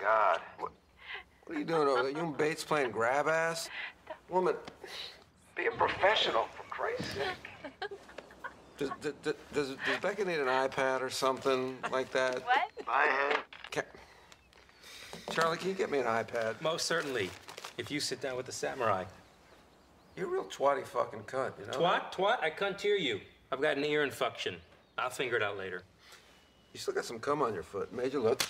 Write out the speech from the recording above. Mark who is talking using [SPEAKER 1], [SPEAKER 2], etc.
[SPEAKER 1] God. What, what are you doing over there? You and Bates playing grab ass? Woman, be a professional, for Christ's sake. Does, does, does, does Becca need an iPad or something like that?
[SPEAKER 2] What?
[SPEAKER 1] My hand. Charlie, can you get me an iPad?
[SPEAKER 3] Most certainly. If you sit down with the samurai.
[SPEAKER 1] You're a real twatty fucking cunt, you know?
[SPEAKER 3] Twat, twat, I cunt tear hear you. I've got an ear infection. I'll figure it out later.
[SPEAKER 1] You still got some cum on your foot. Major look.